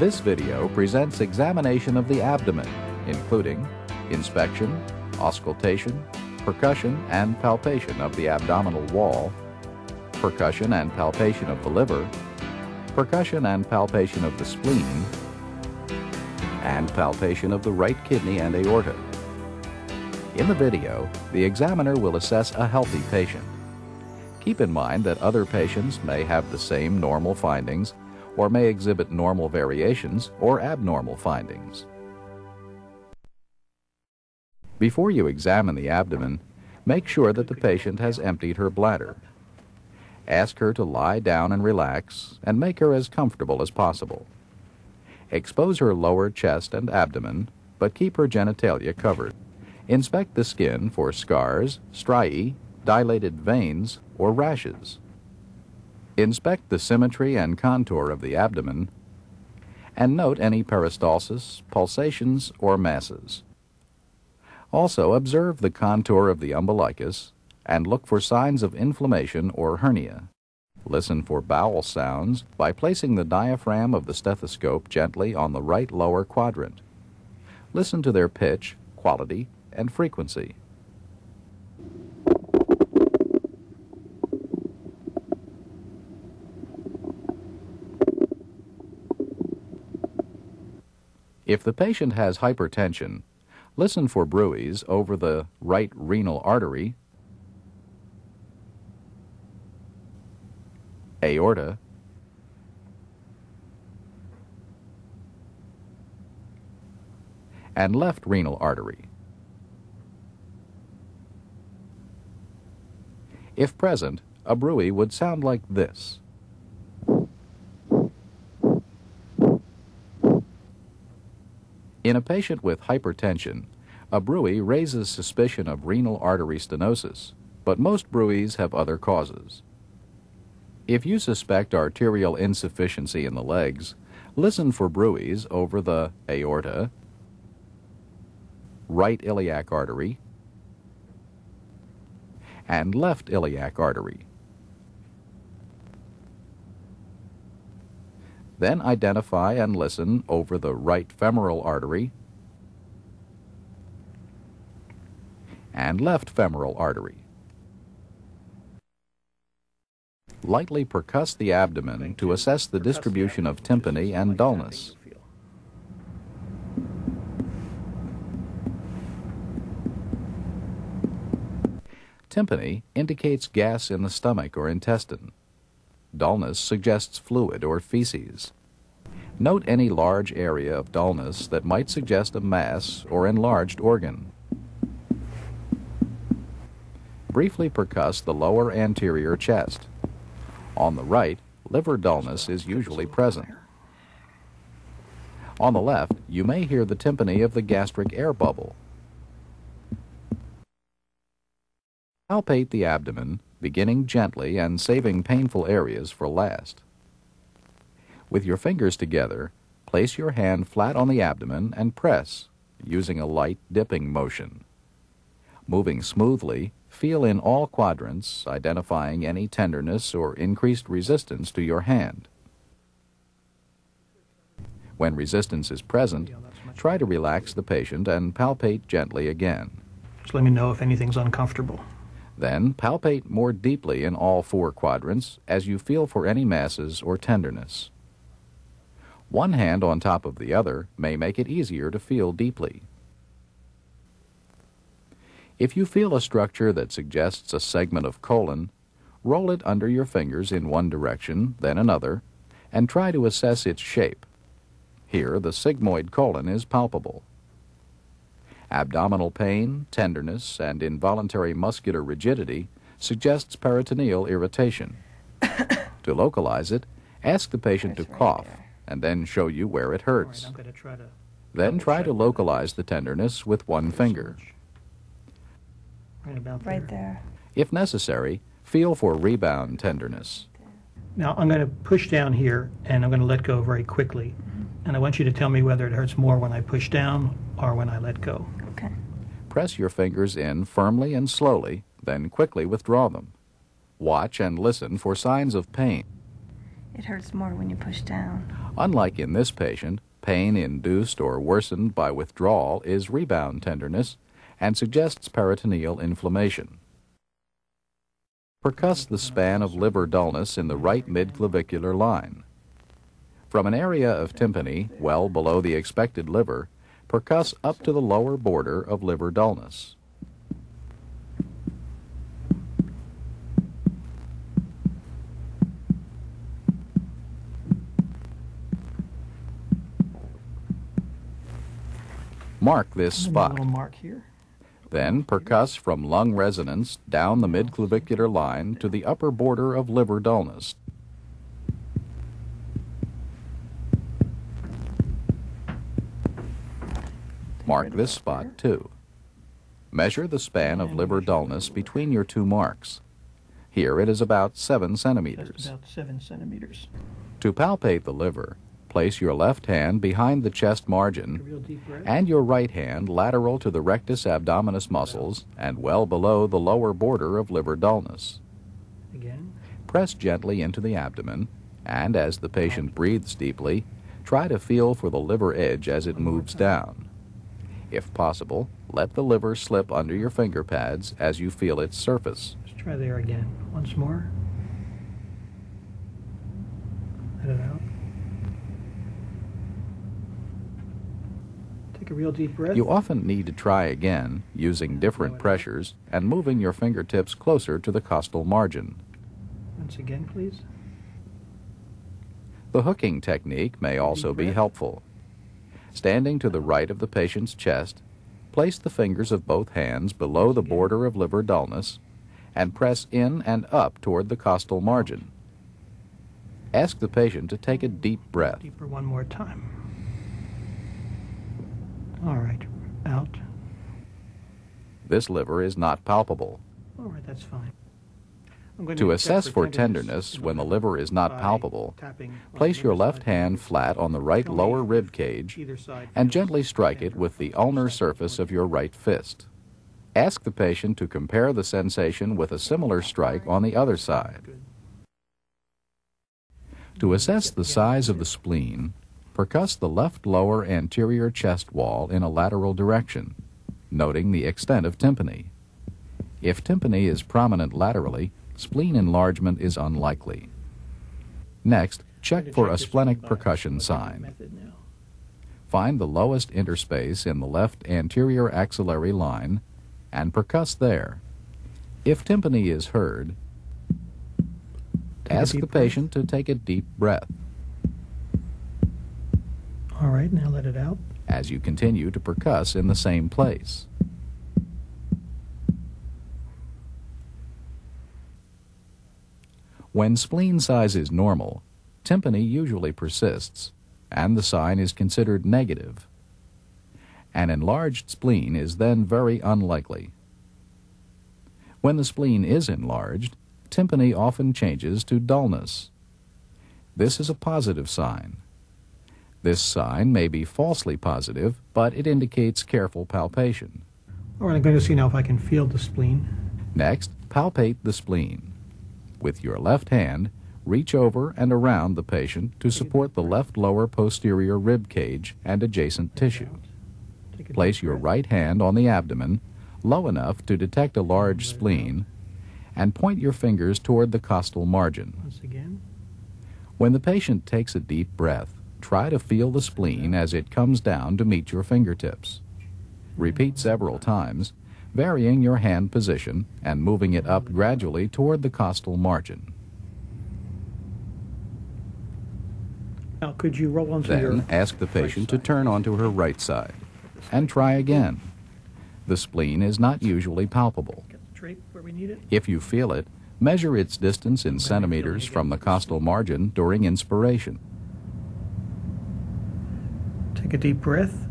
This video presents examination of the abdomen, including inspection, auscultation, percussion and palpation of the abdominal wall, percussion and palpation of the liver, percussion and palpation of the spleen, and palpation of the right kidney and aorta. In the video, the examiner will assess a healthy patient. Keep in mind that other patients may have the same normal findings or may exhibit normal variations or abnormal findings. Before you examine the abdomen, make sure that the patient has emptied her bladder. Ask her to lie down and relax and make her as comfortable as possible. Expose her lower chest and abdomen, but keep her genitalia covered. Inspect the skin for scars, striae, dilated veins, or rashes. Inspect the symmetry and contour of the abdomen, and note any peristalsis, pulsations, or masses. Also, observe the contour of the umbilicus and look for signs of inflammation or hernia. Listen for bowel sounds by placing the diaphragm of the stethoscope gently on the right lower quadrant. Listen to their pitch, quality, and frequency. If the patient has hypertension, listen for bruits over the right renal artery, aorta, and left renal artery. If present, a bruit would sound like this. In a patient with hypertension, a bruit raises suspicion of renal artery stenosis, but most bruits have other causes. If you suspect arterial insufficiency in the legs, listen for bruits over the aorta, right iliac artery, and left iliac artery. Then identify and listen over the right femoral artery and left femoral artery. Lightly percuss the abdomen to assess the distribution of tympany and dullness. Tympany indicates gas in the stomach or intestine. Dullness suggests fluid or feces. Note any large area of dullness that might suggest a mass or enlarged organ. Briefly percuss the lower anterior chest. On the right, liver dullness is usually present. On the left, you may hear the tympany of the gastric air bubble. Palpate the abdomen beginning gently and saving painful areas for last. With your fingers together, place your hand flat on the abdomen and press, using a light dipping motion. Moving smoothly, feel in all quadrants, identifying any tenderness or increased resistance to your hand. When resistance is present, try to relax the patient and palpate gently again. Just let me know if anything's uncomfortable. Then palpate more deeply in all four quadrants as you feel for any masses or tenderness. One hand on top of the other may make it easier to feel deeply. If you feel a structure that suggests a segment of colon, roll it under your fingers in one direction, then another, and try to assess its shape. Here, the sigmoid colon is palpable. Abdominal pain, tenderness, and involuntary muscular rigidity suggests peritoneal irritation. to localize it, ask the patient to cough and then show you where it hurts. try to Then try to localize the tenderness with one finger. right about Right there. If necessary, feel for rebound tenderness. Now I'm going to push down here and I'm going to let go very quickly. And I want you to tell me whether it hurts more when I push down or when I let go. Okay. Press your fingers in firmly and slowly, then quickly withdraw them. Watch and listen for signs of pain. It hurts more when you push down. Unlike in this patient, pain induced or worsened by withdrawal is rebound tenderness and suggests peritoneal inflammation. Percuss the span of liver dullness in the right midclavicular line. From an area of tympany well below the expected liver, percuss up to the lower border of liver dullness. Mark this spot. mark here. Then percuss from lung resonance down the midclavicular line to the upper border of liver dullness. Mark this spot too. Measure the span of liver dullness between your two marks. Here it is about 7 centimeters. about seven centimeters. To palpate the liver, place your left hand behind the chest margin real deep breath. and your right hand lateral to the rectus abdominis muscles and well below the lower border of liver dullness. Again. Press gently into the abdomen, and as the patient breathes deeply, try to feel for the liver edge as it moves down. If possible, let the liver slip under your finger pads as you feel its surface. Let's try there again. Once more. Let it out. Take a real deep breath. You often need to try again, using different pressures and moving your fingertips closer to the costal margin. Once again, please. The hooking technique may also be helpful. Standing to the right of the patient's chest, place the fingers of both hands below the border of liver dullness and press in and up toward the costal margin. Ask the patient to take a deep breath. Deeper one more time. All right. Out. This liver is not palpable. All right, that's fine. To assess for tenderness when the liver is not palpable, place your left hand flat on the right lower rib cage and gently strike it with the ulnar surface of your right fist. Ask the patient to compare the sensation with a similar strike on the other side. To assess the size of the spleen, percuss the left lower anterior chest wall in a lateral direction, noting the extent of tympany. If tympany is prominent laterally, spleen enlargement is unlikely. Next, check for a splenic percussion sign. Find the lowest interspace in the left anterior axillary line and percuss there. If tympany is heard, Take ask the breath. patient to take a deep breath All right, now let it out. as you continue to percuss in the same place. When spleen size is normal, tympany usually persists, and the sign is considered negative. An enlarged spleen is then very unlikely. When the spleen is enlarged, tympany often changes to dullness. This is a positive sign. This sign may be falsely positive, but it indicates careful palpation. All right, I'm going to see now if I can feel the spleen. Next, palpate the spleen. With your left hand, reach over and around the patient to support the left lower posterior rib cage and adjacent tissue. Take a deep Place your right hand on the abdomen, low enough to detect a large spleen, and point your fingers toward the costal margin. Once again. When the patient takes a deep breath, try to feel the spleen as it comes down to meet your fingertips. Repeat several times, varying your hand position and moving it up gradually toward the costal margin. Now, could you roll onto your... Then ask the patient to turn onto her right side and try again. The spleen is not usually palpable. Get the drape where we need it. If you feel it, measure its distance in centimeters from the costal margin during inspiration. Take a deep breath.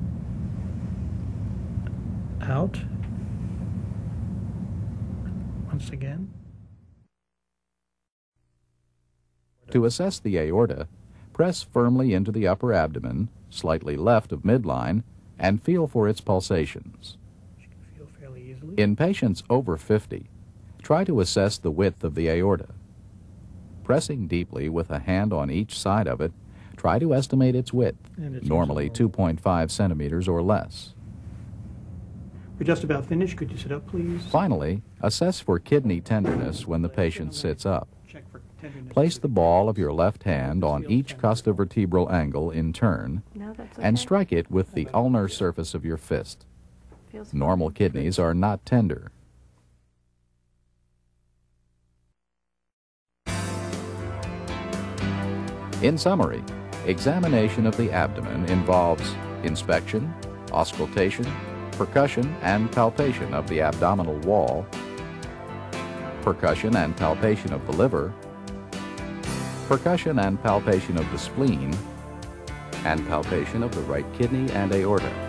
Out. Once again. To assess the aorta, press firmly into the upper abdomen, slightly left of midline, and feel for its pulsations. Feel fairly easily. In patients over 50, try to assess the width of the aorta. Pressing deeply with a hand on each side of it, try to estimate its width, normally also 2.5 centimeters or less. We're just about finished. Could you sit up, please? Finally, assess for kidney tenderness when the patient sits up. Check for tenderness. Place the ball of your left hand on each costovertebral angle in turn No, that's okay. and strike it with the ulnar surface of your fist. Normal kidneys are not tender. In summary, examination of the abdomen involves inspection, auscultation, percussion and palpation of the abdominal wall, percussion and palpation of the liver, percussion and palpation of the spleen, and palpation of the right kidney and aorta.